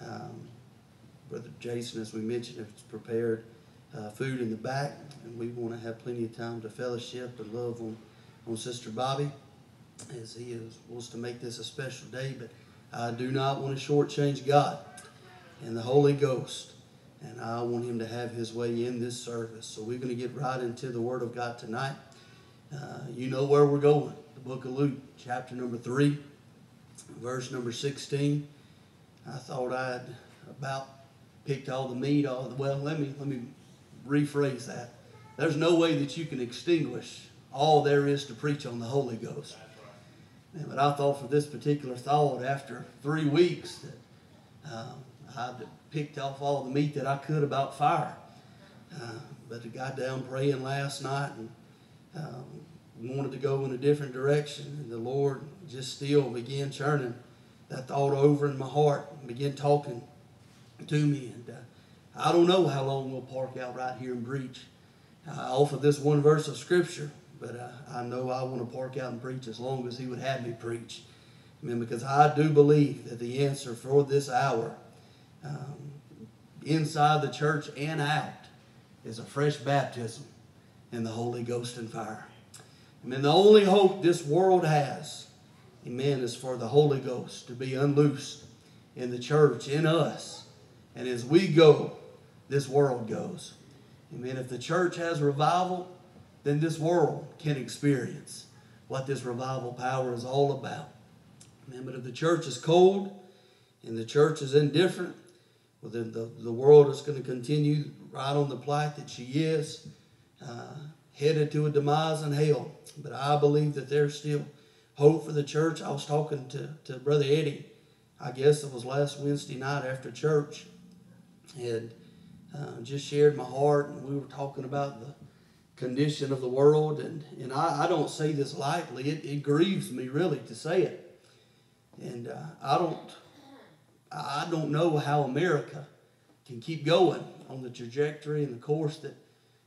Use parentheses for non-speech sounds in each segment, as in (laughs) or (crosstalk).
Um, Brother Jason, as we mentioned, has prepared uh, food in the back, and we want to have plenty of time to fellowship and love on, on Sister Bobby as he is, wants to make this a special day. But I do not want to shortchange God and the Holy Ghost, and I want Him to have His way in this service. So we're going to get right into the Word of God tonight. Uh, you know where we're going. The book of Luke, chapter number 3, verse number 16. I thought I'd about picked all the meat all well let me let me rephrase that. There's no way that you can extinguish all there is to preach on the holy ghost. Man, but i thought for this particular thought after three weeks that um, i'd picked off all the meat that i could about fire. Uh, but i got down praying last night and um, wanted to go in a different direction. And the lord just still began churning that thought over in my heart and began talking to me. And uh, I don't know how long we'll park out right here and preach uh, off of this one verse of Scripture, but uh, I know I want to park out and preach as long as He would have me preach. I because I do believe that the answer for this hour, um, inside the church and out, is a fresh baptism in the Holy Ghost and fire. I mean, the only hope this world has, amen, is for the Holy Ghost to be unloosed in the church, in us and as we go, this world goes. Amen. If the church has revival, then this world can experience what this revival power is all about. Amen. But if the church is cold and the church is indifferent, well, then the, the world is going to continue right on the plight that she is, uh, headed to a demise in hell. But I believe that there's still hope for the church. I was talking to, to Brother Eddie, I guess it was last Wednesday night after church and uh, just shared my heart, and we were talking about the condition of the world. And, and I, I don't say this lightly, it, it grieves me really to say it. And uh, I don't. I don't know how America can keep going on the trajectory and the course that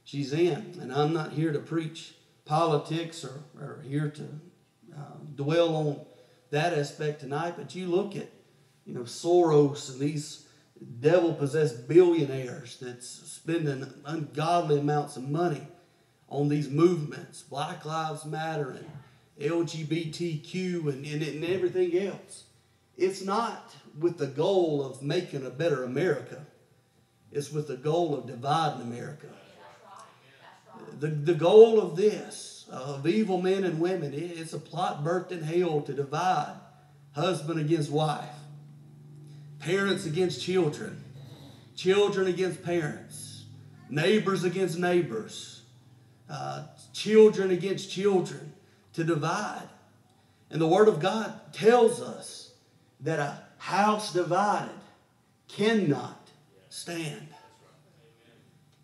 she's in. And I'm not here to preach politics or, or here to dwell on that aspect tonight, but you look at, you know, Soros and these devil possessed billionaires that's spending ungodly amounts of money on these movements, Black Lives Matter and LGBTQ and, and, and everything else. It's not with the goal of making a better America. It's with the goal of dividing America. The, the goal of this, of evil men and women, it's a plot birthed in hell to divide husband against wife, parents against children, children against parents, neighbors against neighbors, uh, children against children, to divide. And the Word of God tells us that a house divided cannot stand.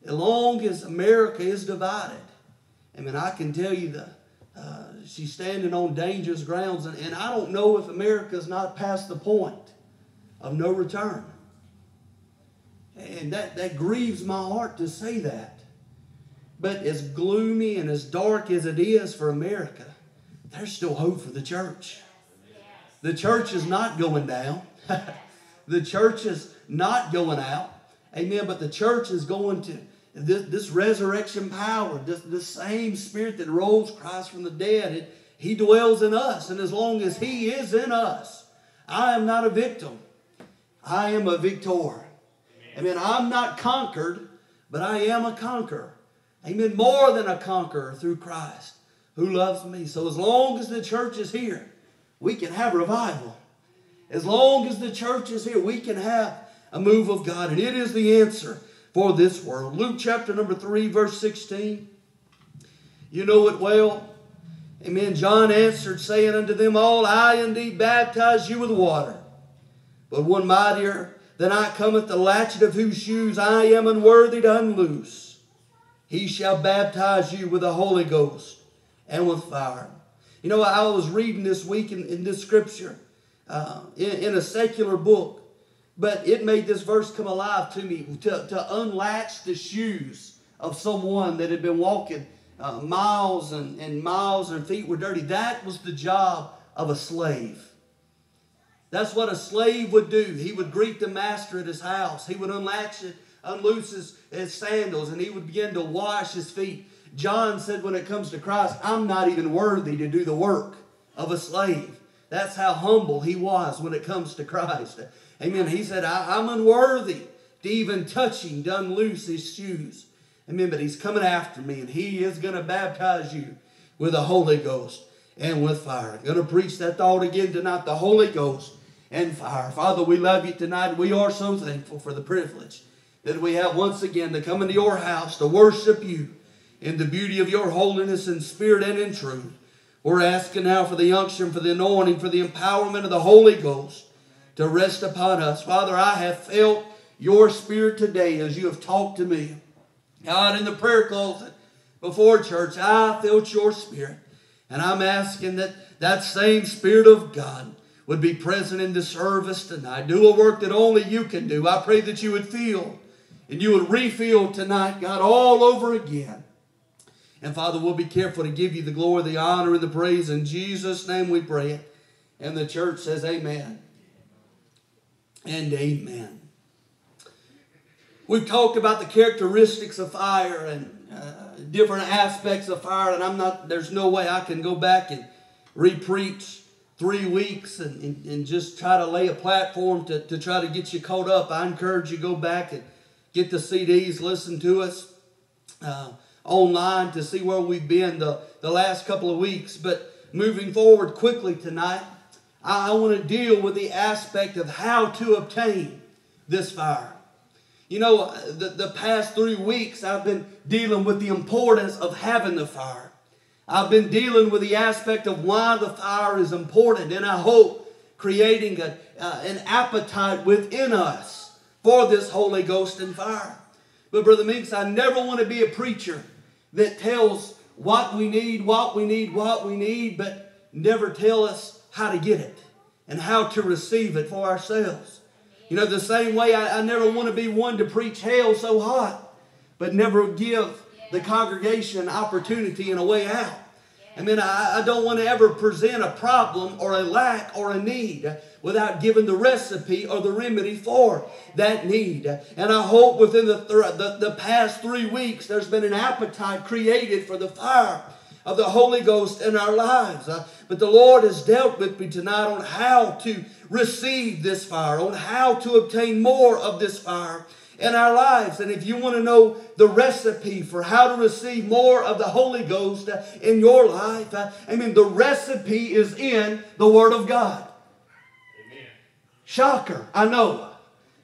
As long as America is divided, I mean, I can tell you that uh, she's standing on dangerous grounds, and, and I don't know if America's not past the point of no return. And that, that grieves my heart to say that. But as gloomy and as dark as it is for America, there's still hope for the church. The church is not going down. (laughs) the church is not going out. Amen. But the church is going to this, this resurrection power, this, this same spirit that rose Christ from the dead, it, he dwells in us. And as long as he is in us, I am not a victim. I am a victor. Amen. I'm not conquered, but I am a conqueror. Amen. More than a conqueror through Christ who loves me. So as long as the church is here, we can have revival. As long as the church is here, we can have a move of God. And it is the answer for this world. Luke chapter number 3, verse 16. You know it well. Amen. John answered, saying unto them all, I indeed baptize you with water. But one mightier than I cometh, the latchet of whose shoes I am unworthy to unloose. He shall baptize you with the Holy Ghost and with fire. You know, I was reading this week in, in this scripture uh, in, in, a secular book, but it made this verse come alive to me to, to unlatch the shoes of someone that had been walking uh, miles and, and miles and feet were dirty. That was the job of a slave. That's what a slave would do. He would greet the master at his house. He would unlatch it, unloose his, his sandals, and he would begin to wash his feet. John said, when it comes to Christ, I'm not even worthy to do the work of a slave. That's how humble he was when it comes to Christ. Amen. He said, I, am unworthy to even touch him, to unloose his shoes. Amen. But he's coming after me, and he is going to baptize you with the Holy Ghost and with fire. I'm going to preach that thought again tonight the Holy Ghost and fire. Father, we love you tonight. We are so thankful for the privilege that we have once again to come into your house to worship you in the beauty of your holiness in spirit and in truth. We're asking now for the unction, for the anointing, for the empowerment of the Holy Ghost to rest upon us. Father, I have felt your spirit today as you have talked to me. God, in the prayer closet before church, I felt your spirit. And I'm asking that that same spirit of God would be present in this service tonight. Do a work that only you can do. I pray that you would feel and you would refill tonight, God, all over again. And Father, we'll be careful to give you the glory, the honor, and the praise. In Jesus' name we pray it. And the church says, Amen. And amen. We've talked about the characteristics of fire and uh, different aspects of fire, and I'm not, there's no way I can go back and repreach three weeks and, and, and, just try to lay a platform to, to try to get you caught up. I encourage you go back and get the CDs, listen to us uh, online to see where we've been the, the last couple of weeks. But moving forward quickly tonight, I, I want to deal with the aspect of how to obtain this fire. You know, the, the past three weeks I've been dealing with the importance of having the fire. I've been dealing with the aspect of why the fire is important, and I hope creating a, uh, an appetite within us for this Holy Ghost and fire. But, Brother Minks, I never want to be a preacher that tells what we need, what we need, what we need, but never tell us how to get it and how to receive it for ourselves. You know, the same way I, I never want to be one to preach hell so hot, but never give the congregation opportunity and a way out. I mean, I, I don't want to ever present a problem or a lack or a need without giving the recipe or the remedy for that need. And I hope within the, th- the, the past three weeks there's been an appetite created for the fire of the Holy Ghost in our lives. Uh, but the Lord has dealt with me tonight on how to receive this fire, on how to obtain more of this fire in our lives. And if you want to know the recipe for how to receive more of the Holy Ghost uh, in your life, uh, I mean, the recipe is in the Word of God. Amen. Shocker, I know.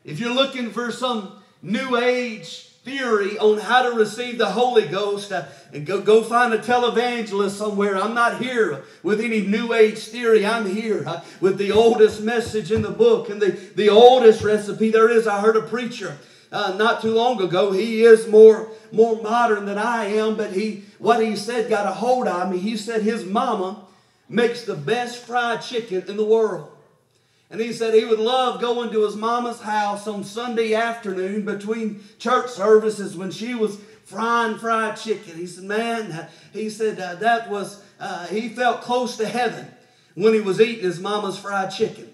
If you're looking for some new age theory on how to receive the Holy Ghost, uh, and go, go find a televangelist somewhere. I'm not here with any New Age theory. I'm here uh, with the oldest message in the book and the, the oldest recipe there is. I heard a preacher uh, not too long ago. He is more more modern than I am, but he what he said got a hold on me. He said his mama makes the best fried chicken in the world. And he said he would love going to his mama's house on Sunday afternoon between church services when she was frying fried chicken. He said, man, he said uh, that was, uh, he felt close to heaven when he was eating his mama's fried chicken.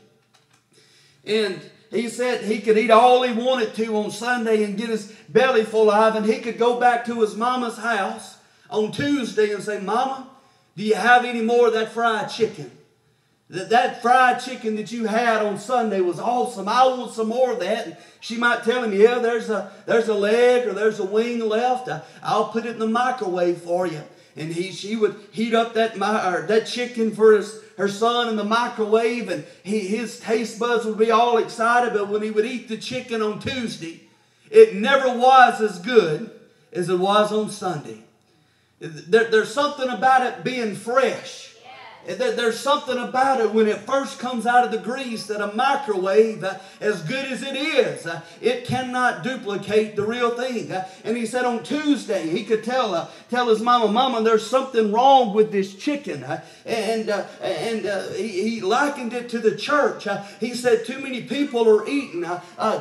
And he said he could eat all he wanted to on Sunday and get his belly full of, and he could go back to his mama's house on Tuesday and say, Mama, do you have any more of that fried chicken? That, that fried chicken that you had on Sunday was awesome. I want some more of that. And she might tell him, yeah, there's a, there's a leg or there's a wing left. I'll put it in the microwave for you. And he, she would heat up that, or that chicken for his, her son in the microwave, and he, his taste buds would be all excited. But when he would eat the chicken on Tuesday, it never was as good as it was on Sunday. There, there's something about it being fresh. There's something about it when it first comes out of the grease that a microwave, uh, as good as it is, uh, it cannot duplicate the real thing. Uh, and he said on Tuesday he could tell uh, tell his mama, Mama, there's something wrong with this chicken. Uh, and uh, and he, he, likened it to the church. he said too many people are eating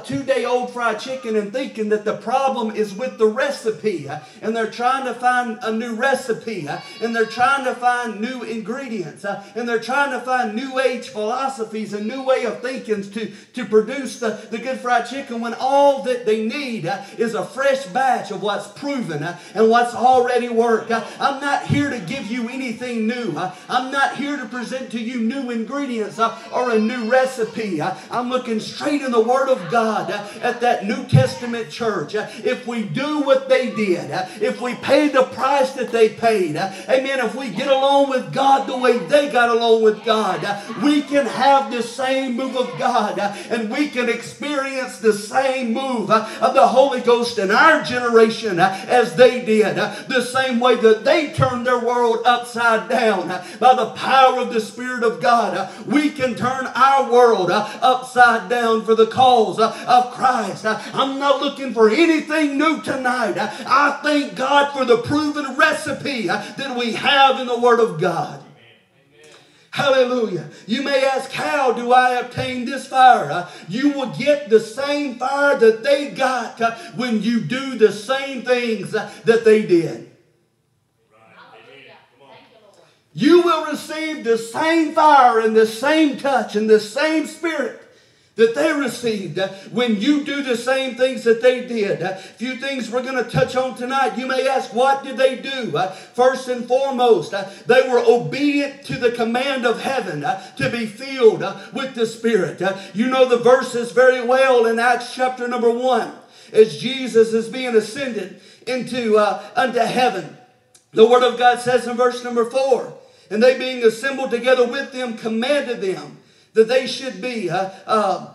two day old fried chicken and thinking that the problem is with the recipe. and they're trying to find a new recipe. and they're trying to find new ingredients. Uh, and they're trying to find new age philosophies and new way of thinking to, to produce the, the good fried chicken when all that they need uh, is a fresh batch of what's proven uh, and what's already worked. I'm not here to give you anything new. I'm not here to present to you new ingredients or a new recipe. I'm looking straight in the Word of God at that New Testament church. If we do what they did, if we pay the price that they paid, amen, if we get along with God the way they got along with God, we can have the same move of God and we can experience the same move of the Holy Ghost in our generation as they did. The same way that they turned their world upside down by the power of the Spirit of God, we can turn our world upside down for the cause of Christ. I'm not looking for anything new tonight. I thank God for the proven recipe that we have in the Word of God. Hallelujah. You may ask, How do I obtain this fire? Uh, you will get the same fire that they got uh, when you do the same things uh, that they did. You will receive the same fire and the same touch and the same spirit that they received uh, when you do the same things that they did. A uh, few things we're going to touch on tonight. You may ask, what did they do? Uh, first and foremost, they were obedient to the command of heaven to be filled with the Spirit. You know the verses very well in Acts chapter number one, as Jesus is being ascended into unto heaven. The Word of God says in verse number four, and they being assembled together with them commanded them that they should be uh, uh,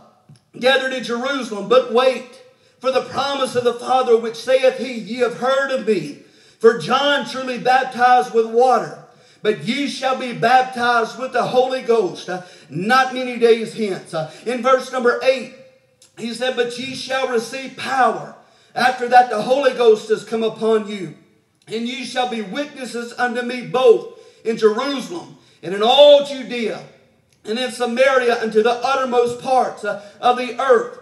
gathered in Jerusalem, but wait for the promise of the Father, which saith he, Ye have heard of me. For John truly baptized with water, but ye shall be baptized with the Holy Ghost uh, not many days hence. Uh, in verse number 8, he said, But ye shall receive power. After that, the Holy Ghost has come upon you, and ye shall be witnesses unto me both in Jerusalem and in all Judea and in Samaria unto the uttermost parts uh, of the earth.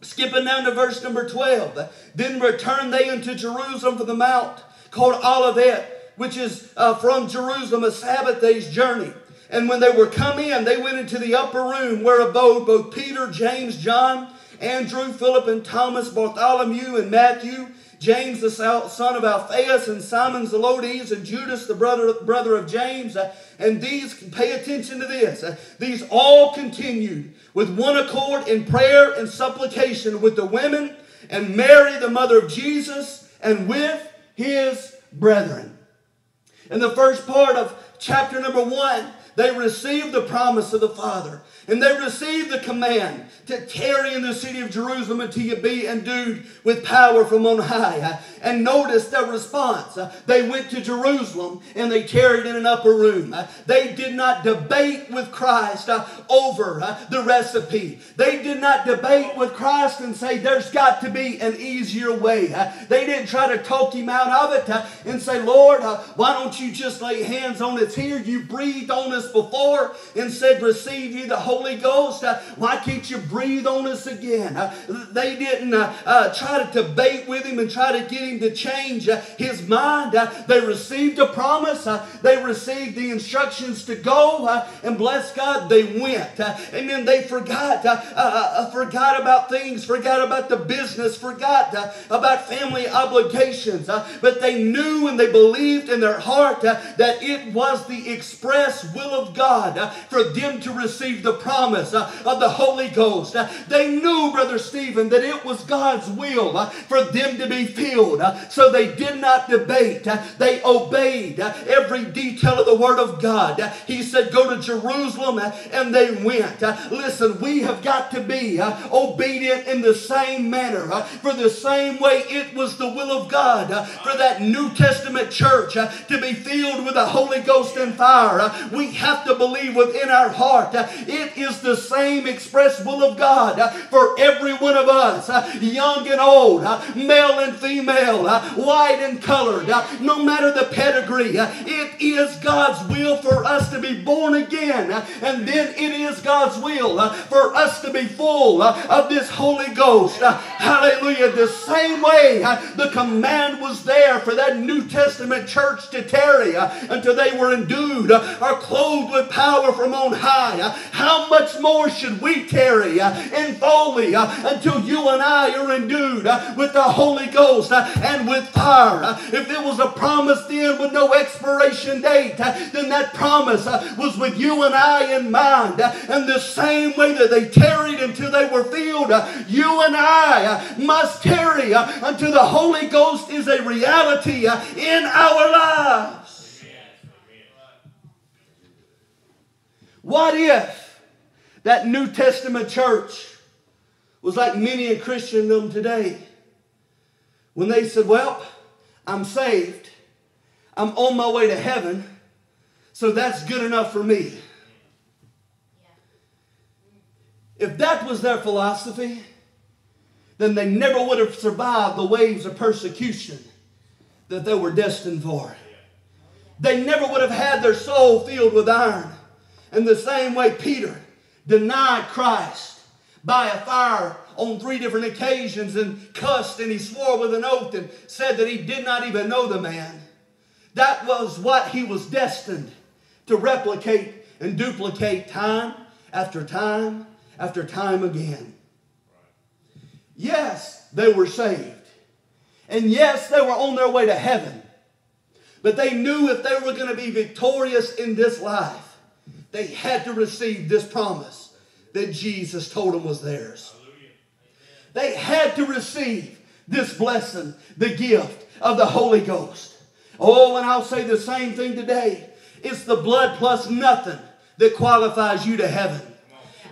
Skipping down to verse number 12. Then returned they unto Jerusalem from the mount called Olivet, which is uh, from Jerusalem a Sabbath day's journey. And when they were come in, they went into the upper room where abode both Peter, James, John, Andrew, Philip, and Thomas, Bartholomew, and Matthew, James the son of Alphaeus, and Simon Zelotes, and Judas the brother, brother of James. And these, pay attention to this, these all continued with one accord in prayer and supplication with the women and Mary, the mother of Jesus, and with his brethren. In the first part of chapter number one, they received the promise of the Father. And they received the command to tarry in the city of Jerusalem until you be endued with power from on high. And notice their response. They went to Jerusalem and they tarried in an upper room. They did not debate with Christ uh, over uh, the recipe. They did not debate with Christ and say there's got to be an easier way. They didn't try to talk him out of it and say, Lord, uh, why don't you just lay hands on us here? You breathed on us before and said, receive you the Holy Ghost. Uh, why can't you breathe on us again? Uh, they didn't uh, uh try to debate with him and try to get him to change uh, his mind. Uh, they received a promise. they received the instructions to go. and bless God, they went. amen. They forgot, forgot about things, forgot about the business, forgot about family obligations. but they knew and they believed in their heart that it was the express will of God uh, for them to receive the promise uh, of the Holy Ghost. Uh, they knew, Brother Stephen, that it was God's will uh, for them to be filled. Uh, so they did not debate. Uh, they obeyed every detail of the Word of God. He said, Go to Jerusalem, and they went. Listen, we have got to be obedient in the same manner, for the same way it was the will of God for that New Testament church to be filled with the Holy Ghost and fire. We have to believe within our heart it is the same express will of God for every one of us, young and old, male and female, white and colored, no matter the pedigree. It is God's will for us to be born again, and then it is God's will for us to be full of this Holy Ghost. Hallelujah. The same way the command was there for that New Testament church to tarry until they were endued or clothed clothed with power from on high, how much more should we tarry uh, in Foley uh, until you and I are endued uh, with the Holy Ghost and with fire? If it was a promise then with no expiration date, then that promise was with you and I in mind. And the same way that they tarried until they were filled, you and I must tarry until the Holy Ghost is a reality in our lives. What if that New Testament church was like many in Christendom today? When they said, Well, I'm saved, I'm on my way to heaven, so that's good enough for me. If that was their philosophy, then they never would have survived the waves of persecution that they were destined for. They never would have had their soul filled with iron. In the same way, Peter denied Christ by a fire on three different occasions and cussed and he swore with an oath and said that he did not even know the man. That was what he was destined to replicate and duplicate time after time after time again. Yes, they were saved. And yes, they were on their way to heaven. But they knew if they were going to be victorious in this life, they had to receive this promise that Jesus told them was theirs. They had to receive this blessing, the gift of the Holy Ghost. Oh, and I'll say the same thing today. It's the blood plus nothing that qualifies you to heaven.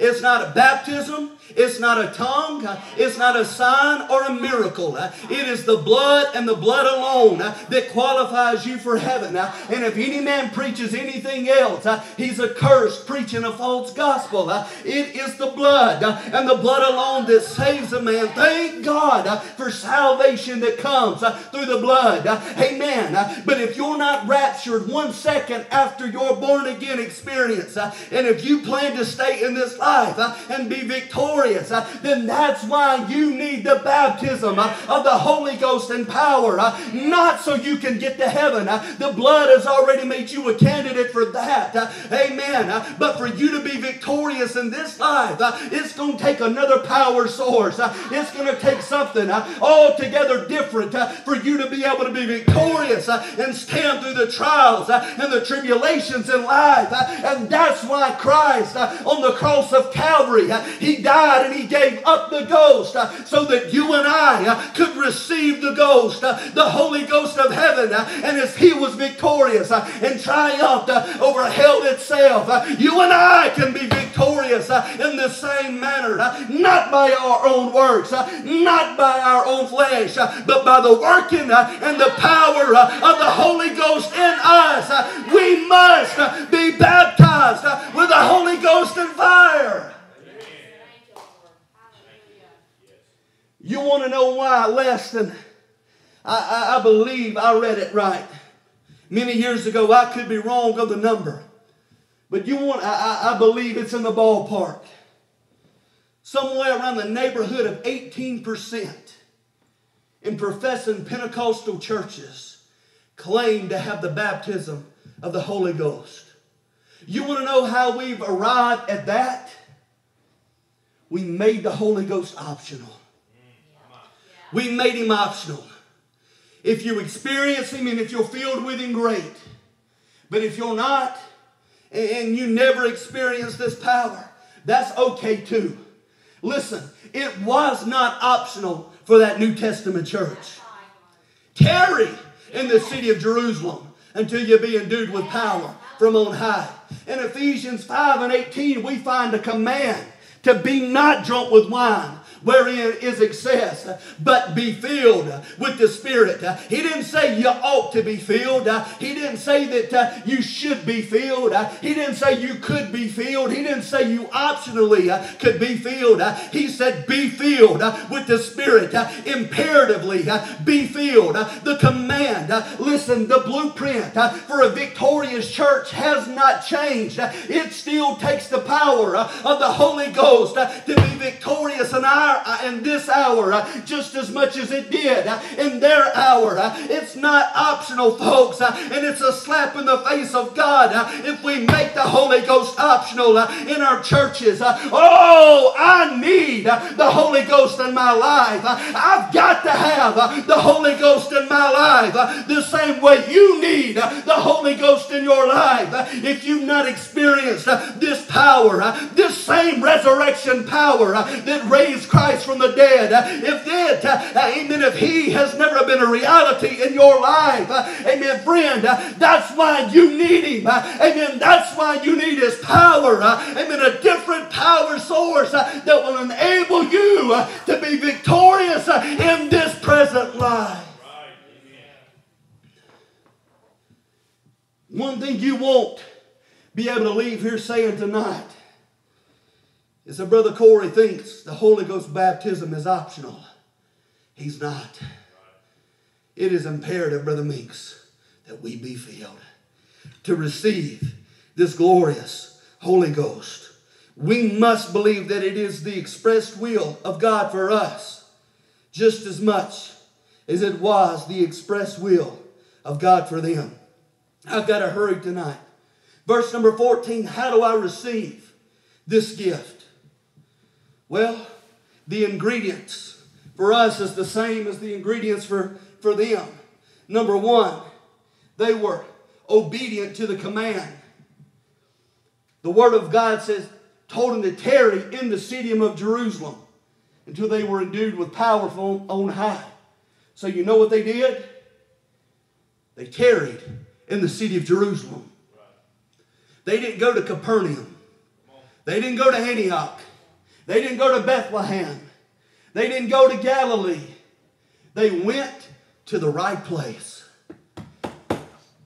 It's not a baptism. It's not a tongue. It's not a sign or a miracle. It is the blood and the blood alone that qualifies you for heaven. And if any man preaches anything else, he's a accursed preaching a false gospel. It is the blood and the blood alone that saves a man. Thank God for salvation that comes through the blood. Amen. But if you're not raptured one second after your born again experience, and if you plan to stay in this life and be victorious, victorious, uh, then that's why you need the baptism uh, of the Holy Ghost and power. Uh, not so you can get to heaven. Uh, the blood has already made you a candidate for that. Uh, amen. Uh, but for you to be victorious in this life, it's going to take another power source. It's going to take something altogether different for you to be able to be victorious and stand through the trials and the tribulations in life. And that's why Christ on the cross of Calvary, He died died and he gave up the ghost uh, so that you and I uh, could receive the ghost, uh, the Holy Ghost of heaven. Uh, and as he was victorious uh, and triumphed uh, over hell itself, you and I can be victorious in the same manner, not by our own works, not by our own flesh, but by the working and the power of the Holy Ghost in us. We must be baptized with the Holy Ghost and fire. You want to know why less than, I, I, I believe I read it right. Many years ago, I could be wrong of the number. But you want, I, I believe it's in the ballpark. Somewhere around the neighborhood of 18% in professing Pentecostal churches claim to have the baptism of the Holy Ghost. You want to know how we've arrived at that? We made the Holy Ghost optional. We made him optional. If you experience him and if you're filled with him, great. But if you're not, and you never experience this power, that's okay too. Listen, it was not optional for that New Testament church. Tarry in the city of Jerusalem until you be endued with power from on high. In Ephesians 5 and 18, we find a command to be not drunk with wine wherein is excess, but be filled with the Spirit. He didn't say you ought to be filled. He didn't say that uh, you should be filled. He didn't say you could be filled. He didn't say you optionally uh, could be filled. He said be filled with the Spirit. Uh, imperatively uh, be filled. The command, uh, listen, the blueprint for a victorious church has not changed. It still takes the power of the Holy Ghost to be victorious in our our in this hour uh, just as much as it did uh, in their hour. It's not optional, folks, and it's a slap in the face of God if we make the Holy Ghost optional in our churches. Oh, I need the Holy Ghost in my life. I've got to have the Holy Ghost in my life the same way you need the Holy Ghost in your life. If you've not experienced this power, this same resurrection power that raised Christ from the dead, if it, uh, amen, if He has never been a reality in your life, uh, amen, friend, uh, that's why you need Him. Amen. That's why you need His power. Amen. A different power source that will enable you to be victorious in this present life. One thing you won't be able to leave here saying tonight is that Brother Cory thinks the Holy Ghost baptism is optional. He's not. It is imperative, Brother Meeks, that we be filled to receive this glorious Holy Ghost. We must believe that it is the expressed will of God for us just as much as it was the express will of God for them. I've got to hurry tonight. Verse number 14 How do I receive this gift? Well, the ingredients for us is the same as the ingredients for, for them. Number one, they were obedient to the command. The Word of God says, told them to tarry in the city of Jerusalem until they were endued with power from on high. So you know what they did? They tarried in the city of Jerusalem. They didn't go to Capernaum. They didn't go to Antioch. They didn't go to Bethlehem. They didn't go to Galilee. They went to the right place.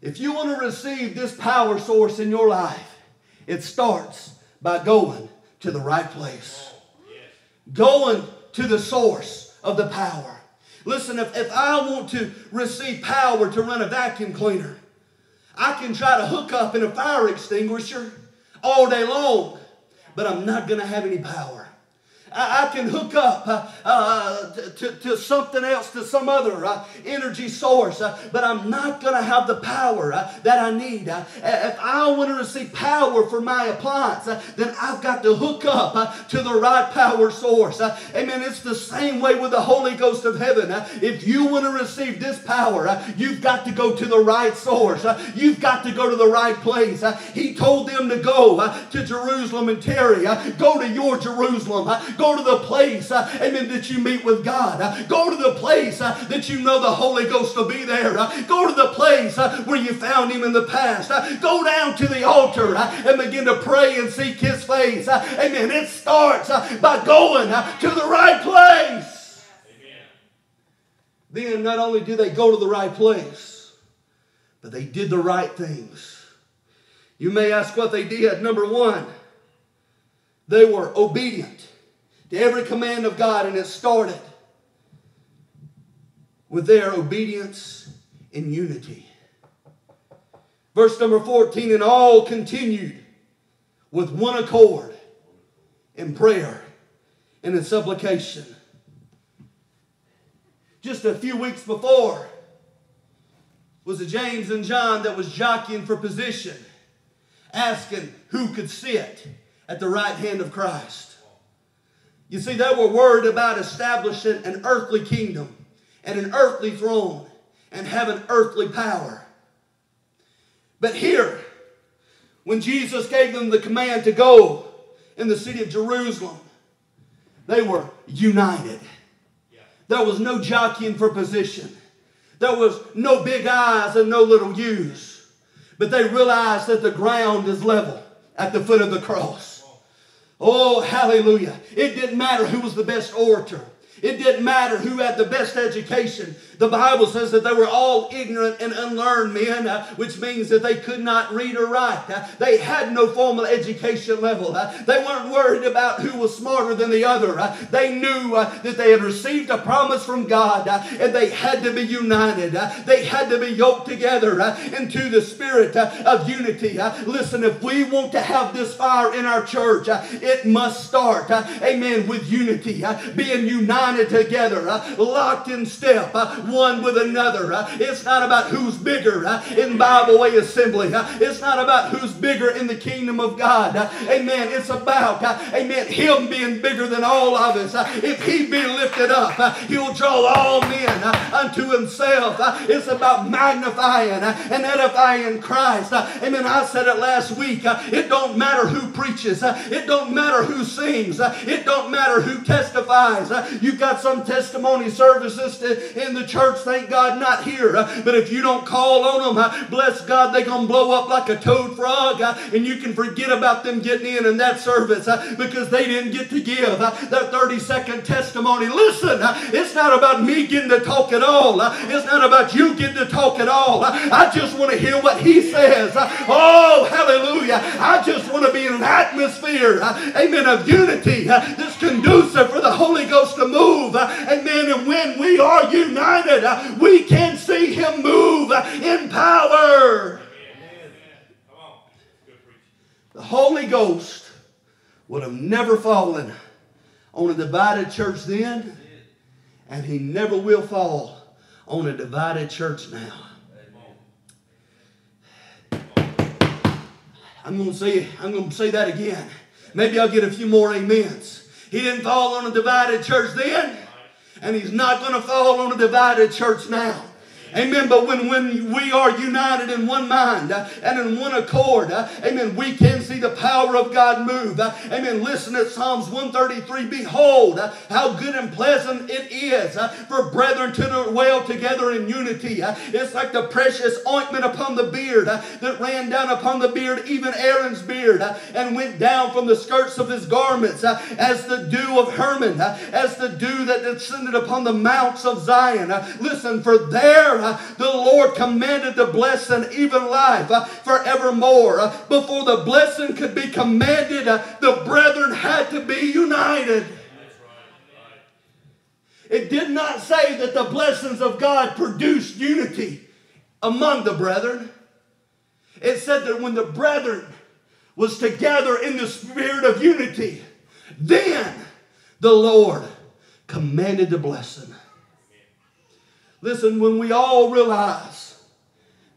If you want to receive this power source in your life, it starts by going to the right place. Going to the source of the power. Listen, if, if I want to receive power to run a vacuum cleaner, I can try to hook up in a fire extinguisher all day long, but I'm not going to have any power. I, can hook up uh, uh, to, to something else, to some other uh, energy source, uh, but I'm not going to have the power uh, that I need. Uh, if I want to receive power for my appliance, uh, then I've got to hook up uh, to the right power source. amen. It's the same way with the Holy Ghost of heaven. if you want to receive this power, you've got to go to the right source. you've got to go to the right place. he told them to go to Jerusalem and tarry. go to your Jerusalem. Go Go to the place, uh, amen, that you meet with God. Uh, go to the place uh, that you know the Holy Ghost will be there. Uh, go to the place uh, where you found Him in the past. Uh, go down to the altar and begin to pray and seek His face. Amen. It starts by going to the right place. Then not only do they go to the right place, but they did the right things. You may ask what they did. Number one, they were obedient to every command of God, and it started with their obedience in unity. Verse number 14, and all continued with one accord in prayer and in supplication. Just a few weeks before was the James and John that was jockeying for position, asking who could sit at the right hand of Christ. You see, they were worried about establishing an earthly kingdom and an earthly throne and having earthly power. But here, when Jesus gave them the command to go in the city of Jerusalem, they were united. There was no jockeying for position. There was no big eyes and no little U's. But they realized that the ground is level at the foot of the cross. Oh, hallelujah. It didn't matter who was the best orator. It didn't matter who had the best education. The Bible says that they were all ignorant and unlearned men, uh, which means that they could not read or write. Uh, they had no formal education level. Uh, they weren't worried about who was smarter than the other. Uh, they knew uh, that they had received a promise from God uh, and they had to be united. they had to be yoked together into the spirit of unity. listen, if we want to have this fire in our church, it must start, amen, with unity, being united together, uh, locked in step uh, one with another. Uh, it's not about who's bigger uh, in Bibleway Assembly. Uh, it's not about who's bigger in the kingdom of God. Uh. Amen. It's about, amen, Him being bigger than all of us. If He be lifted up, He'll draw all men unto Himself. It's about magnifying and edifying Christ. Amen. I said it last week. It don't matter who preaches. It don't matter who sings. It don't matter who testifies. You've got some testimony services in the church thank God, not here. Uh, but if you don't call on them, uh, bless God, they're going to blow up like a toad frog, uh, and you can forget about them getting in in that service because they didn't get to give that 30 second testimony. Listen, it's not about me getting to talk at all. It's not about you getting to talk at all. I just want to hear what he says. Oh, hallelujah. I just want to be in an atmosphere, amen, of unity that's conducive for the Holy Ghost to move. Amen. And when we are united, united, we can see him move in power. The Holy Ghost would have never fallen on a divided church then, and he never will fall on a divided church now. I'm going to say I'm going to say that again. Maybe I'll get a few more amens. He didn't fall on a divided church then, and he's not going to fall on a divided church now. Amen. But when, when we are united in one mind uh, and in one accord, uh, amen, we can see the power of God move. Uh, amen. Listen at Psalms 133. Behold, uh, how good and pleasant it is uh, for brethren to dwell together in unity. Uh, it's like the precious ointment upon the beard that ran down upon the beard, even Aaron's beard, and went down from the skirts of his garments as the dew of Hermon, as the dew that descended upon the mounts of Zion. listen, for there the Lord commanded the blessing, even life uh, forevermore. Uh, before the blessing could be commanded, uh, the brethren had to be united. It did not say that the blessings of God produced unity among the brethren. It said that when the brethren was together in the spirit of unity, then the Lord commanded the blessing. Listen, when we all realize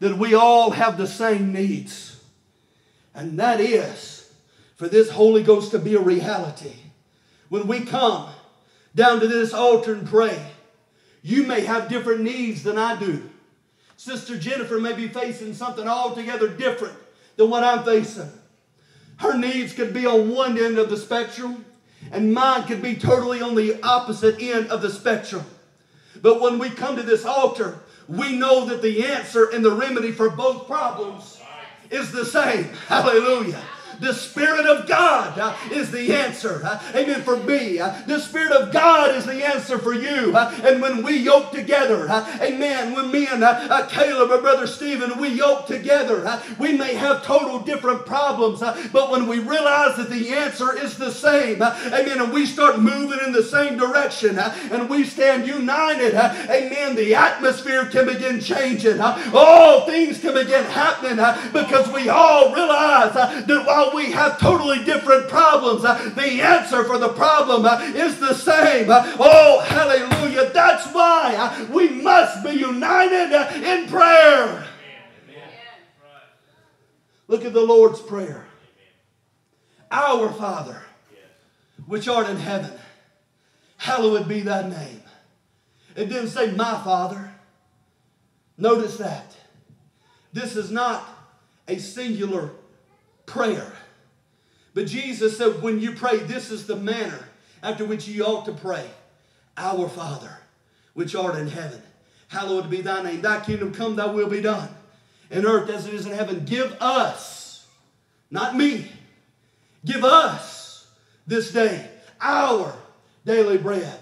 that we all have the same needs, and that is for this Holy Ghost to be a reality. When we come down to this altar and pray, you may have different needs than I do. Sister Jennifer may be facing something altogether different than what I'm facing. Her needs could be on one end of the spectrum, and mine could be totally on the opposite end of the spectrum. But when we come to this altar, we know that the answer and the remedy for both problems is the same. Hallelujah. The Spirit of God uh, is the answer. Uh, amen. For me, uh, the Spirit of God is the answer for you. Uh, and when we yoke together, uh, amen. When me and uh, Caleb, or brother Stephen, we yoke together, we may have total different problems. but when we realize that the answer is the same, amen, and we start moving in the same direction, and we stand united, amen, the atmosphere can begin changing. all things can begin happening because we all realize that while we have totally different problems, uh, the answer for the problem uh, is the same. Uh, oh, hallelujah. That's why we must be united in prayer. Look at the Lord's Prayer. Our Father, which art in heaven, hallowed be thy name. It didn't say my Father. Notice that. This is not a singular prayer. But Jesus said, when you pray, this is the manner after which you ought to pray. Our Father, which art in heaven, hallowed be thy name. Thy kingdom come, thy will be done. In earth as it is in heaven. Give us, not me, give us this day our daily bread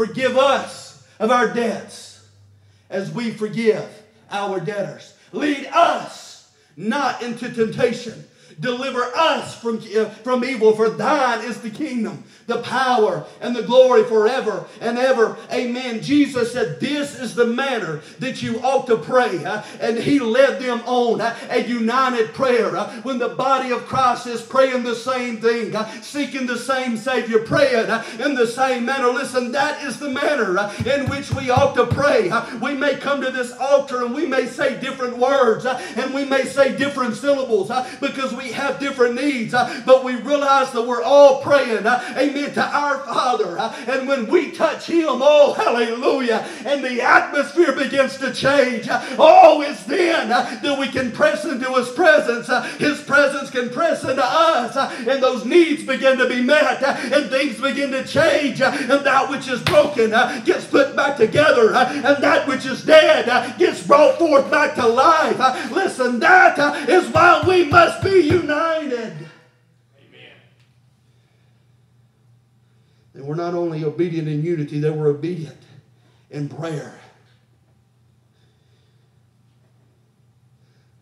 Forgive us of our debts as we forgive our debtors. Lead us not into temptation. Deliver us from, uh, from evil, for thine is the kingdom, the power, and the glory forever and ever. Amen. Jesus said, This is the manner that you ought to pray. Uh, and he led them on uh, a united prayer. Uh, when the body of Christ is praying the same thing, uh, seeking the same Savior, praying uh, in the same manner. Listen, that is the manner in which we ought to pray. we may come to this altar and we may say different words and we may say different syllables because we have different needs, uh, but we realize that we're all praying, uh, amen, to our Father. Uh, and when we touch Him, oh, hallelujah, and the atmosphere begins to change, uh, oh, it's then uh, that we can press into His presence. Uh, His presence can press into us, and those needs begin to be met, and things begin to change, and that which is broken gets put back together, and that which is dead gets brought forth back to life. Listen, that is why we must be united. Amen. They were not only obedient in unity, they were obedient in prayer.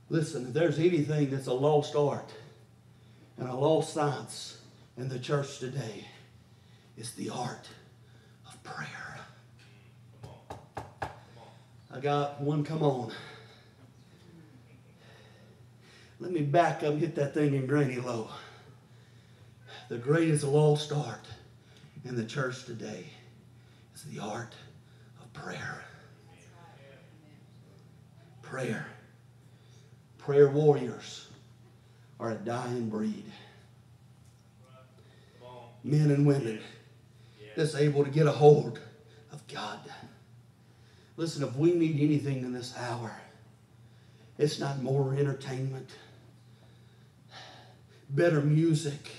Listen, if there's anything that's a lost art and a lost science in the church today, it's the art of prayer. I got one, come on. Let me back up hit that thing in granny low. The greatest lost art in the church today is the art of prayer. Prayer. Prayer warriors are a dying breed. Men and women that's able to get a hold of God. Listen, if we need anything in this hour, it's not more entertainment better music,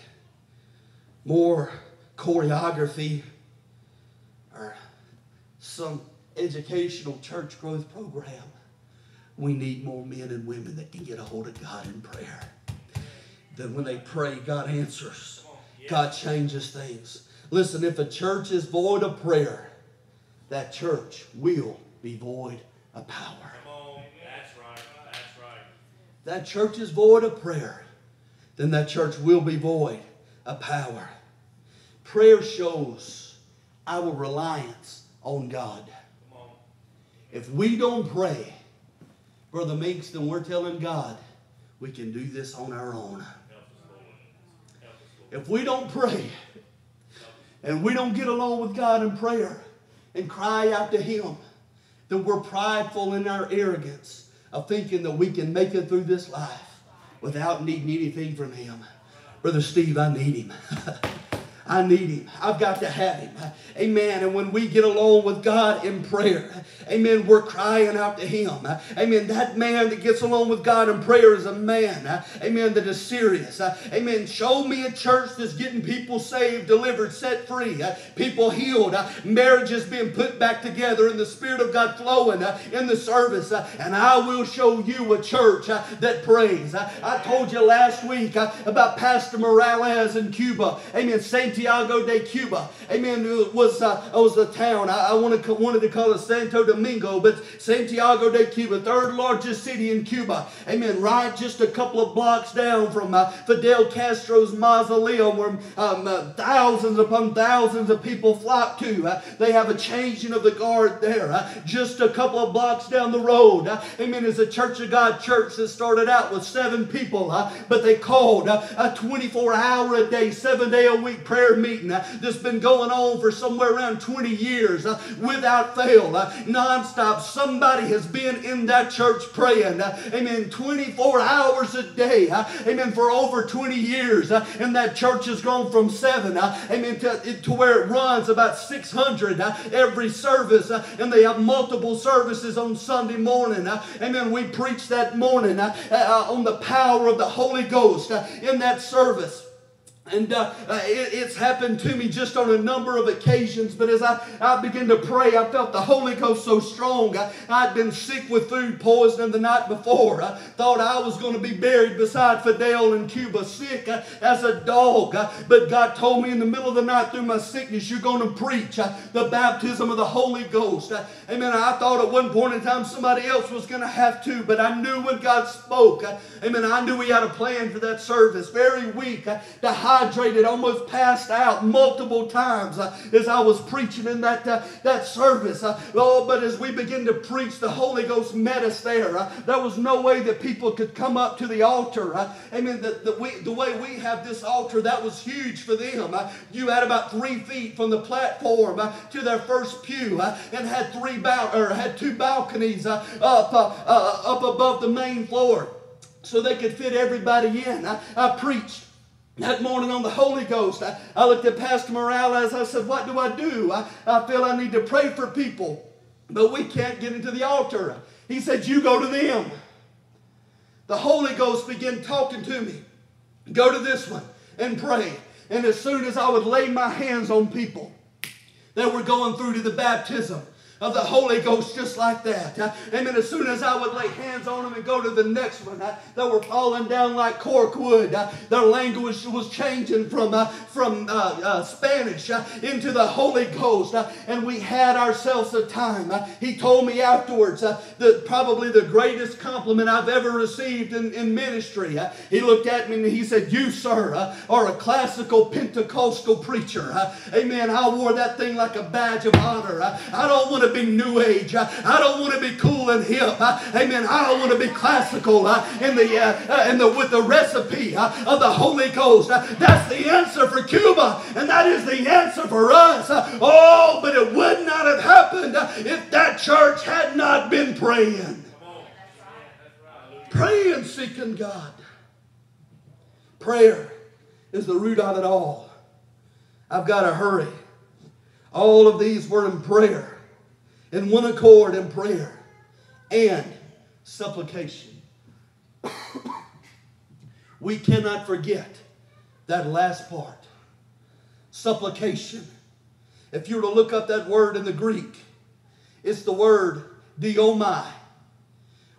more choreography, or some educational church growth program. We need more men and women that can get a hold of God in prayer. That when they pray, God answers. God changes things. Listen, if a church is void of prayer, that church will be void of power. That's right. That's right. That church is void of prayer then that church will be void of power. Prayer shows our reliance on God. If we don't pray, Brother Meeks, then we're telling God we can do this on our own. If we don't pray and we don't get along with God in prayer and cry out to Him, then we're prideful in our arrogance of thinking that we can make it through this life without needing anything from Him. Brother Steve, I need Him. (laughs) I need him. I've got to have him. Amen. And when we get along with God in prayer, amen, we're crying out to him. Amen. That man that gets along with God in prayer is a man, amen, that is serious. Amen. Show me a church that's getting people saved, delivered, set free, people healed, marriages being put back together, and the Spirit of God flowing in the service. And I will show you a church that prays. I told you last week about Pastor Morales in Cuba. Amen. Saint Santiago de Cuba. Amen. It was, uh, was a town. I, I wanted, wanted to call it Santo Domingo, but Santiago de Cuba, third largest city in Cuba. Amen. Right just a couple of blocks down from uh, Fidel Castro's mausoleum where um, uh, thousands upon thousands of people flock to. Uh, they have a changing of the guard there. Uh, just a couple of blocks down the road. Uh, amen. It's a Church of God church that started out with seven people, but they called a 24 hour a day, seven day a week prayer prayer meeting uh, that's been going on for somewhere around 20 years uh, without fail, uh, nonstop. Somebody has been in that church praying, uh, amen, 24 hours a day, uh, amen, for over 20 years. Uh, and that church has grown from seven, amen, to, to where it runs about 600 every service. And they have multiple services on Sunday morning. Amen. We preach that morning on the power of the Holy Ghost in that service. And uh, uh, it, it's happened to me just on a number of occasions. But as I, I began to pray, I felt the Holy Ghost so strong. I, I'd been sick with food poisoning the night before. I thought I was going to be buried beside Fidel in Cuba, sick uh, as a dog. Uh, but God told me in the middle of the night through my sickness, you're going to preach uh, the baptism of the Holy Ghost. Uh, amen. I thought at one point in time somebody else was going to have to, but I knew when God spoke, amen, I knew He had a plan for that service. Very weak, to hide dehydrated, almost passed out multiple times uh, as I was preaching in that, uh, that service. Uh, oh, but as we begin to preach, the Holy Ghost met us there. Uh, there was no way that people could come up to the altar. Uh, mean, The, the, we, the way we have this altar, that was huge for them. Uh, you had about three feet from the platform to their first pew and had three bal- or had two balconies up, up above the main floor so they could fit everybody in. I, I preached that morning on the Holy Ghost, I, I looked at Pastor Morales. I said, What do I do? I, I feel I need to pray for people, but we can't get into the altar. He said, You go to them. The Holy Ghost began talking to me. Go to this one and pray. And as soon as I would lay my hands on people that were going through to the baptism, of the Holy Ghost just like that. Uh, amen. As soon as I would lay hands on them and go to the next one, uh, they were falling down like cork wood. Uh, their language was changing from, uh, from uh, uh, Spanish into the Holy Ghost. and we had ourselves a time. he told me afterwards that probably the greatest compliment I've ever received in, in ministry. he looked at me and he said, You, sir, are a classical Pentecostal preacher. amen. I wore that thing like a badge of honor. I don't want to be new age. I don't want to be cool and hip. Amen. I don't want to be classical uh, in the uh, uh, in the with the recipe of the Holy Ghost. That's the answer for Cuba, and that is the answer for us. Oh, but it would not have happened if that church had not been praying. Praying, seeking God. Prayer is the root of it all. I've got to hurry. All of these were in prayer in one accord in prayer and supplication. we cannot forget that last part supplication. If you were to look up that word in the Greek, it's the word deomai,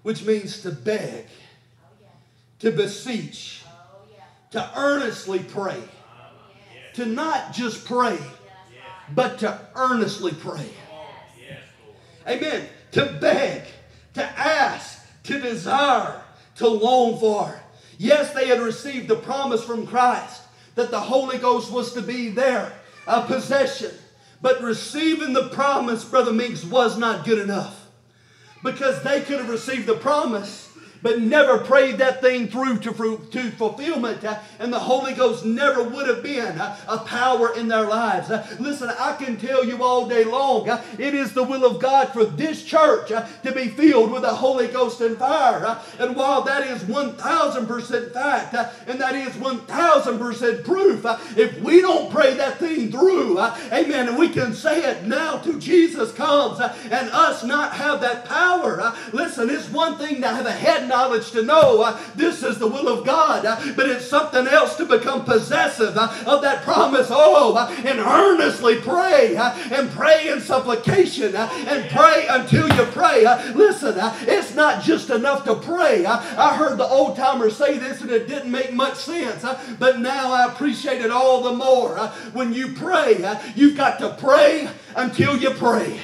which means to beg, to beseech, to earnestly pray, to not just pray, but to earnestly pray. Amen. To beg, to ask, to desire, to long for. Yes, they had received the promise from Christ that the Holy Ghost was to be their a possession. But receiving the promise, Brother Meeks, was not good enough. Because they could have received the promise but never prayed that thing through to, to fulfillment. Uh, and the Holy Ghost never would have been uh, a power in their lives. Uh, listen, I can tell you all day long, uh, it is the will of God for this church uh, to be filled with the Holy Ghost and fire. Uh, and while that is 1000% fact, and that is 1000% proof, if we don't pray that thing through, amen, and we can say it now to Jesus comes and us not have that power, listen, it's one thing to have a head knowledge to know uh, this is the will of God, uh, but it's something else to become possessive uh, of that promise. Oh, uh, and earnestly pray uh, and pray in supplication uh, and pray until you pray. listen, it's not just enough to pray. I heard the old timers say this and it didn't make much sense, but now I appreciate it all the more. when you pray, you've got to pray until you pray.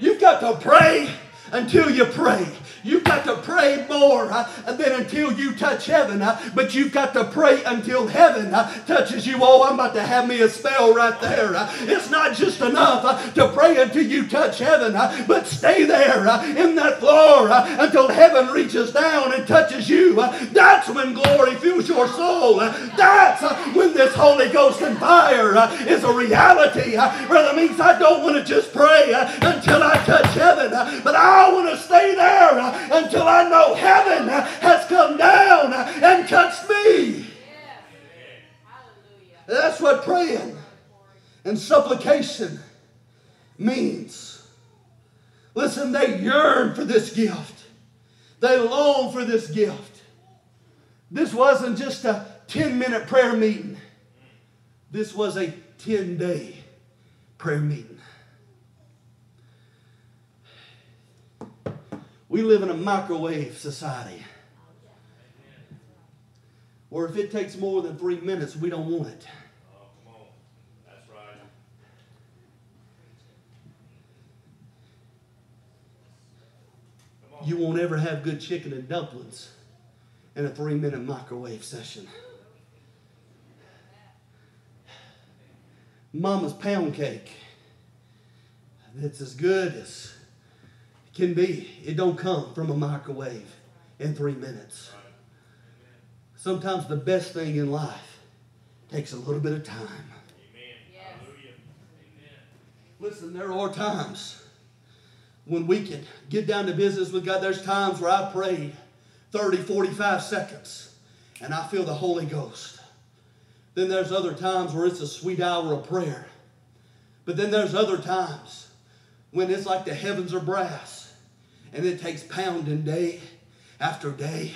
You've got to pray until you pray. You've got to pray more uh, than until you touch heaven, uh, but you've got to pray until heaven uh, touches you. Oh, I'm about to have me a spell right there. Uh, it's not just enough uh, to pray until you touch heaven, uh, but stay there in that floor until heaven reaches down and touches you. that's when glory fills your soul. that's when this Holy Ghost and fire is a reality. Brother Meeks I don't want to just pray until I touch heaven, but I want to stay there until I know heaven has come down and touched me. That's what praying and supplication means. Listen, they yearn for this gift. They long for this gift. This wasn't just a 10 minute prayer meeting. This was a 10 day prayer meeting. We live in a microwave society where if it takes more than three minutes, we don't want it. You won't ever have good chicken and dumplings in a three minute microwave session. Mama's pound cake that's as good as can be. It don't come from a microwave in three minutes. Sometimes the best thing in life takes a little bit of time. Amen. Listen, there are times when we can get down to business with God. There's times where I prayed 30, 45 seconds and I feel the Holy Ghost. Then there's other times where it's a sweet hour of prayer. But then there's other times when it's like the heavens are brass and it takes pounding day after day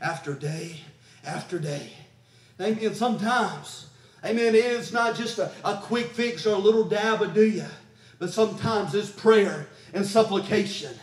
after day after day. Amen. Sometimes, amen, it's not just a, a quick fix or a little dab of do ya, but sometimes it's prayer and supplication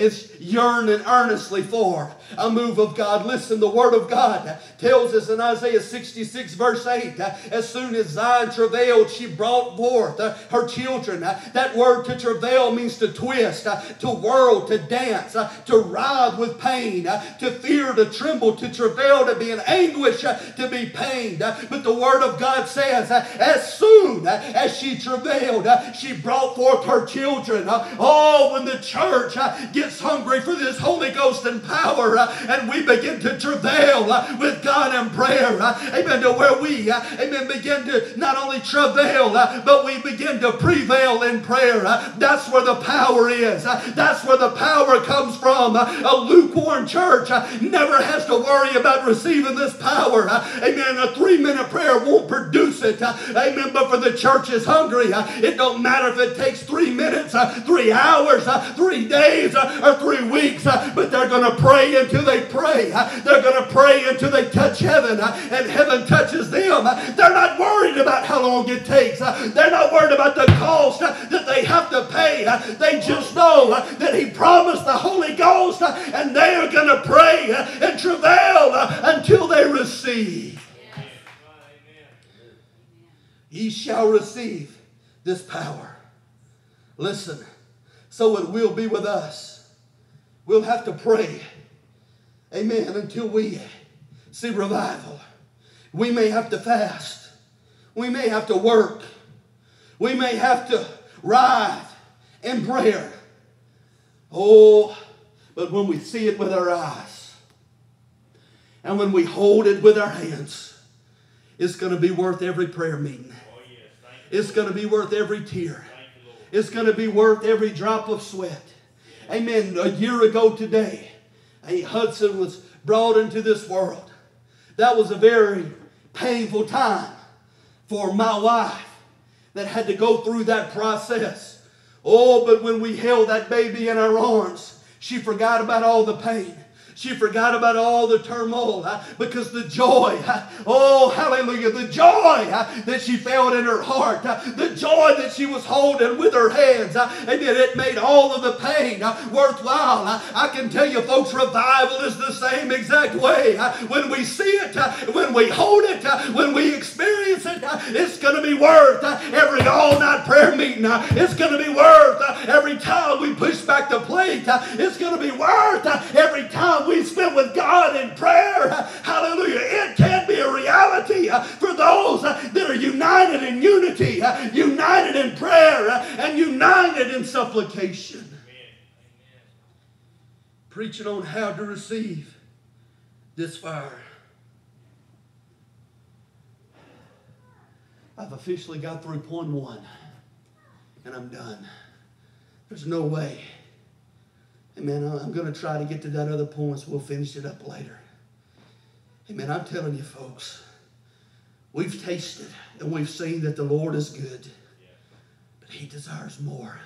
is yearning earnestly for a move of God. Listen, the Word of God tells us in Isaiah 66, verse 8, as soon as Zion travailed, she brought forth her children. That word to travail means to twist, to whirl, to dance, to writhe with pain, to fear, to tremble, to travail, to be in anguish, to be pained. But the Word of God says, as soon as she travailed, she brought forth her children. Oh, when the church gets hungry for this Holy Ghost and power, uh, and we begin to travail uh, with God in prayer, uh, amen, to where we, uh, amen, begin to not only travail, uh, but we begin to prevail in prayer. Uh, that's where the power is. That's where the power comes from. A lukewarm church never has to worry about receiving this power. Amen. A three minute prayer won't produce it. Amen. But for the church is hungry, it don't matter if it takes three minutes, three hours, three days, or three weeks, uh, but they're going to pray until they pray. Uh, they're going to pray until they touch heaven uh, and heaven touches them. Uh, they're not worried about how long it takes. Uh, they're not worried about the cost that they have to pay. They just know that He promised the Holy Ghost and they are going to pray and travail until they receive. Ye shall receive this power. Listen, so it will be with us. We'll have to pray, amen, until we see revival. We may have to fast. We may have to work. We may have to ride in prayer. Oh, but when we see it with our eyes and when we hold it with our hands, it's going to be worth every prayer meeting. Oh, yes. Thank you. It's going to be worth every tear. You. It's going to be worth every drop of sweat. Amen. A year ago today, A Hudson was brought into this world. That was a very painful time for my wife that had to go through that process. Oh, but when we held that baby in our arms, she forgot about all the pain. She forgot about all the turmoil uh, because the joy, uh, oh, hallelujah, the joy uh, that she felt in her heart, the joy that she was holding with her hands, and yet it made all of the pain worthwhile. I can tell you, folks, revival is the same exact way. When we see it, when we hold it, when we experience it, it's going to be worth every all night prayer meeting. It's going to be worth every time we push back the plate. It's going to be worth every time we spent with God in prayer, hallelujah, it can be a reality uh, for those uh, that are united in unity, uh, united in prayer, and united in supplication. Preaching on how to receive this fire. I've officially got through point one, and I'm done. There's no way Amen. I'm going to try to get to that other point, so we'll finish it up later. Amen. I'm telling you, folks, we've tasted and we've seen that the Lord is good, but He desires more.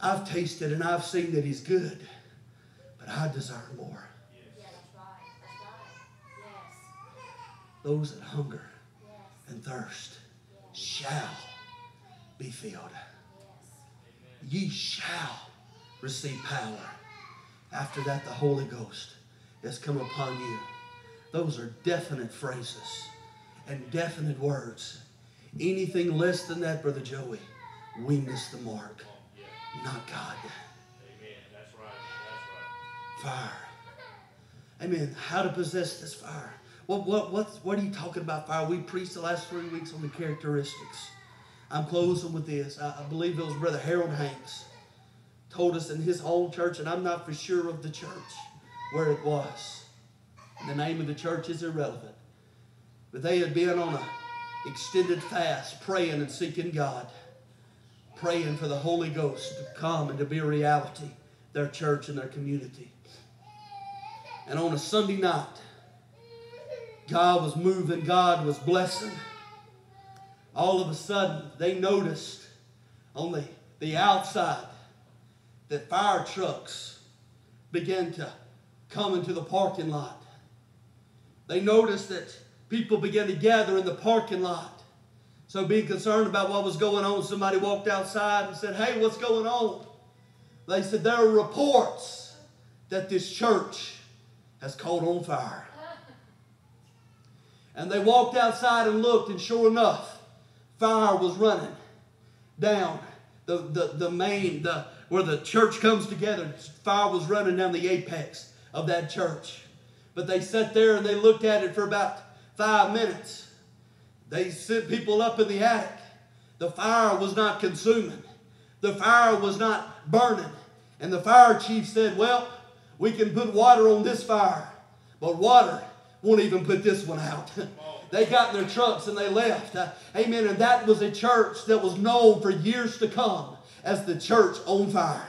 I've tasted and I've seen that He's good, but I desire more. those that hunger and thirst shall be filled. Ye shall receive power. After that, the Holy Ghost has come upon you. Those are definite phrases and definite words. Anything less than that, Brother Joey, we miss the mark. Not God. Amen. That's right. That's right. Fire. Amen. How to possess this fire. What, what, what, what are you talking about fire? We preached the last three weeks on the characteristics. I'm closing with this. I, I believe it was Brother Harold Hanks told us in his own church, and I'm not for sure of the church where it was. The name of the church is irrelevant. But they had been on a extended fast, praying and seeking God, praying for the Holy Ghost to come and to be a reality, their church and their community. And on a Sunday night, God was moving, God was blessing. All of a sudden, they noticed on the, the outside that fire trucks began to come into the parking lot. They noticed that people began to gather in the parking lot. So, being concerned about what was going on, somebody walked outside and said, Hey, what's going on? They said, There are reports that this church has caught on fire. (laughs) And they walked outside and looked, and sure enough, fire was running down the, the, the main, the, where the church comes together. Fire was running down the apex of that church. But they sat there and they looked at it for about five minutes. They sent people up in the attic. The fire was not consuming, the fire was not burning. And the fire chief said, Well, we can put water on this fire, but water won't even put this one out. (laughs) they got in their trucks and they left. Uh, amen. And that was a church that was known for years to come as the church on fire.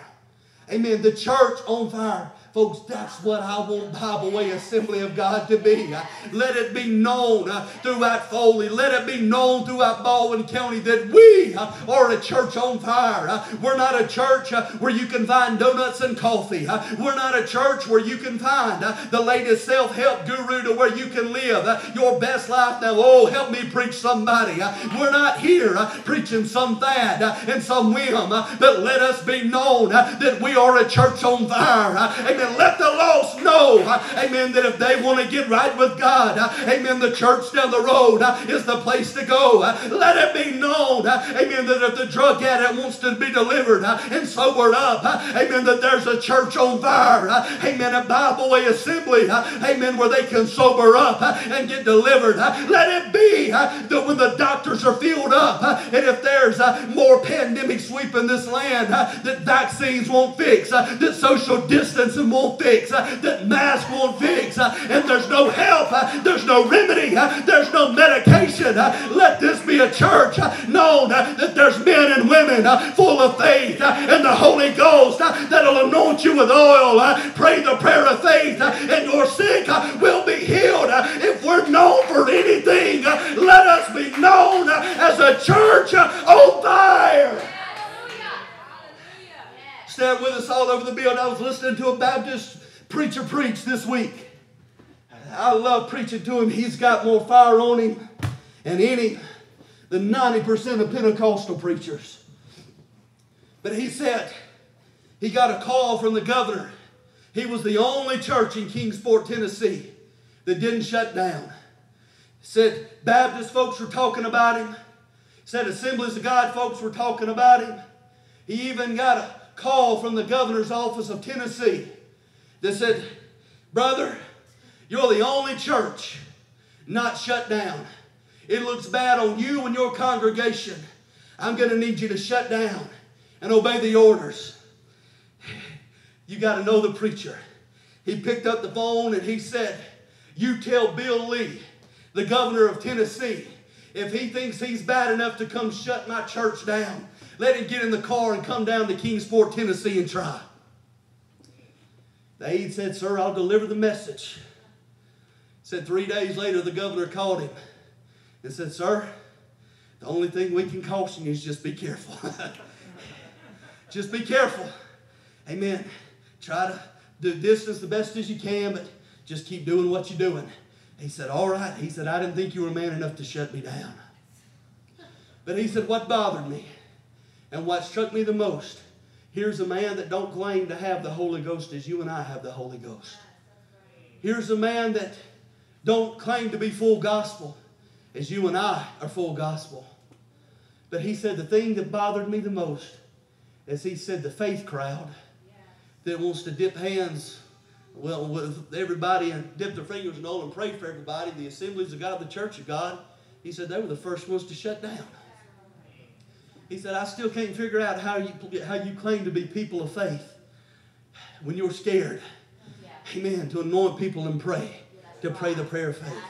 Amen. The church on fire. Folks, that's what I want Bibleway Assembly of God to be. Let it be known uh, throughout Foley. Let it be known throughout Baldwin County that we uh, are a church on fire. Uh, we're not a church uh, where you can find donuts and coffee. Uh, we're not a church where you can find uh, the latest self help guru to where you can live your best life now. Oh, help me preach somebody. We're not here preaching some fad and some whim, but let us be known that we are a church on fire. Amen and let the lost know, uh, amen, that if they want to get right with God, uh, amen, the church down the road uh, is the place to go. Let it be known, amen, that if the drug addict wants to be delivered and sobered up, amen, that there's a church on fire, amen, a Bibleway Assembly, amen, where they can sober up and get delivered. Let it be that when the doctors are filled up, and if there's more pandemic sweeping this land, that vaccines won't fix, that social distancing won't fix, uh, that mask won't fix, uh, and there's no help, uh, there's no remedy, uh, there's no medication. Uh, let this be a church uh, known that there's men and women full of faith and the Holy Ghost that'll anoint you with oil, pray the prayer of faith, and your sick will be healed. If we're known for anything, let us be known as a church on fire stand with us all over the building. I was listening to a Baptist preacher preach this week. I love preaching to him. He's got more fire on him than any, the 90% of Pentecostal preachers. But he said he got a call from the governor. He was the only church in Kingsport, Tennessee that didn't shut down. Said Baptist folks were talking about him. Said Assemblies of God folks were talking about him. He even got a call from the governor's office of Tennessee that said, Brother, you're the only church not shut down. It looks bad on you and your congregation. I'm going to need you to shut down and obey the orders. You got to know the preacher. He picked up the phone and he said, You tell Bill Lee, the governor of Tennessee, if he thinks he's bad enough to come shut my church down, let him get in the car and come down to Kingsport, Tennessee and try. The aide said, Sir, I'll deliver the message. Said three days later, the governor called him and said, Sir, the only thing we can caution you is just be careful. (laughs) just be careful. Amen. Try to do distance the best as you can, but just keep doing what you're doing. He said, All right. He said, I didn't think you were man enough to shut me down. But he said, What bothered me and what struck me the most here's a man that don't claim to have the Holy Ghost as you and I have the Holy Ghost. Here's a man that don't claim to be full gospel as you and I are full gospel. But he said, The thing that bothered me the most is he said, the faith crowd that wants to dip hands well, with everybody and dip their fingers and all and pray for everybody, the assemblies of God, the church of God, he said they were the first ones to shut down. He said, I still can't figure out how you, how you claim to be people of faith when you're scared. Amen. To anoint people and pray, to pray the prayer of faith.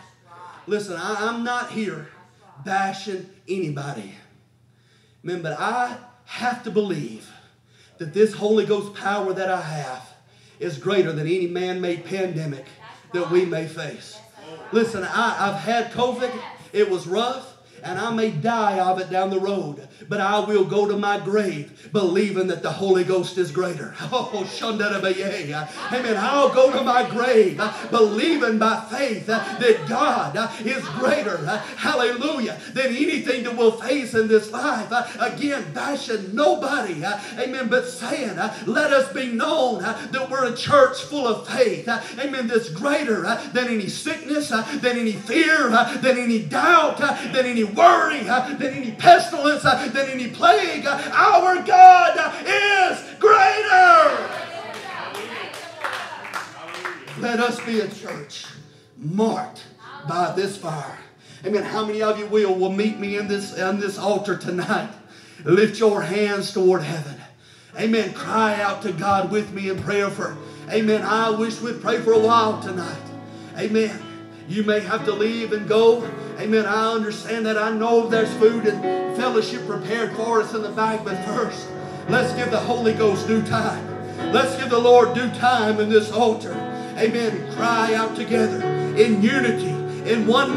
Listen, I, I'm not here bashing anybody. Amen. But I have to believe that this Holy Ghost power that I have is greater than any man made pandemic that we may face. Listen, I, I've had COVID, it was rough and I may die of it down the road, but I will go to my grave believing that the Holy Ghost is greater. (laughs) Oh, Amen. I'll go to my grave believing by faith that God is greater. Hallelujah. Than anything that we'll face in this life. Again, bashing nobody. Amen. But saying, let us be known that we're a church full of faith. Amen. That's greater than any sickness, than any fear, than any doubt, than any worry, uh, than any pestilence, uh, than any plague. Our God is greater. Let us be a church marked by this fire. Amen. How many of you will will meet me in this on this altar tonight? Lift your hands toward heaven. Amen. Cry out to God with me in prayer for. Amen. I wish we'd pray for a while tonight. Amen. You may have to leave and go. Amen. I understand that. I know there's food and fellowship prepared for us in the back, but first, let's give the Holy Ghost due time. Let's give the Lord due time in this altar. Amen. Cry out together in unity, in one mind.